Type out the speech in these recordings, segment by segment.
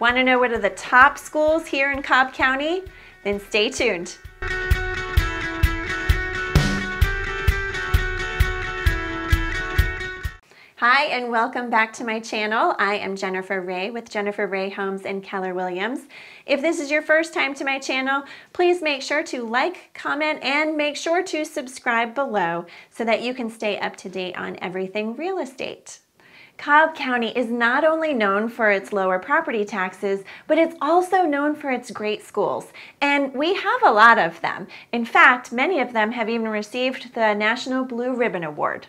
Want to know what are the top schools here in Cobb County? Then stay tuned. Hi and welcome back to my channel. I am Jennifer Re with Jennifer Re Homes and Keller Williams. If this is your first time to my channel, please make sure to like, comment, and make sure to subscribe below so that you can stay up to date on everything real estate. Cobb County is not only known for its lower property taxes, but it's also known for its great schools. And we have a lot of them. In fact, many of them have even received the National Blue Ribbon Award.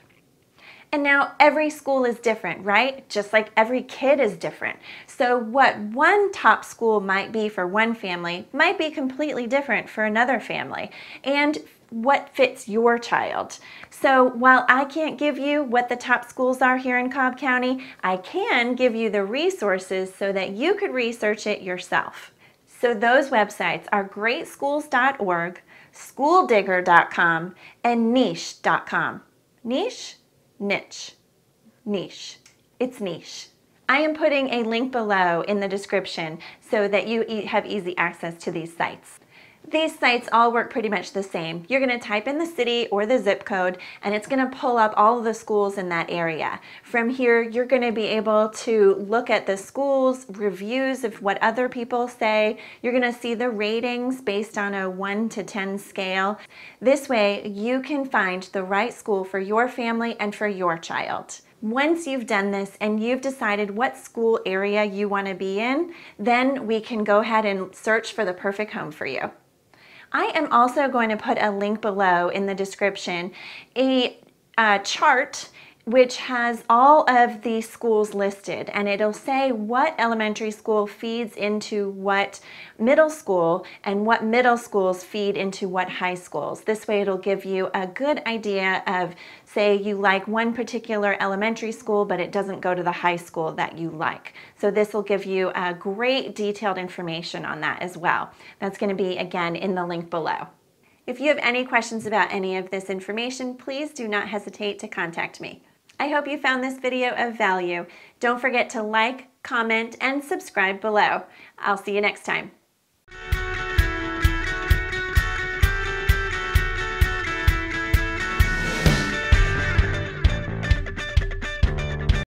And now every school is different, right? Just like every kid is different. So what one top school might be for one family might be completely different for another family. And what fits your child. So while I can't give you what the top schools are here in Cobb County, I can give you the resources so that you could research it yourself. So those websites are greatschools.org, schooldigger.com, and niche.com. Niche? Niche. Niche. It's niche. I am putting a link below in the description so that you have easy access to these sites. These sites all work pretty much the same. You're going to type in the city or the zip code and it's going to pull up all of the schools in that area. From here, you're going to be able to look at the schools, reviews of what other people say. You're going to see the ratings based on a 1 to 10 scale. This way, you can find the right school for your family and for your child. Once you've done this and you've decided what school area you want to be in, then we can go ahead and search for the perfect home for you. I am also going to put a link below in the description, a, a chart which has all of the schools listed and it'll say what elementary school feeds into what middle school and what middle schools feed into what high schools. This way it'll give you a good idea of say you like one particular elementary school but it doesn't go to the high school that you like. So this will give you a great detailed information on that as well. That's going to be again in the link below. If you have any questions about any of this information, please do not hesitate to contact me. I hope you found this video of value. Don't forget to like, comment, and subscribe below. I'll see you next time.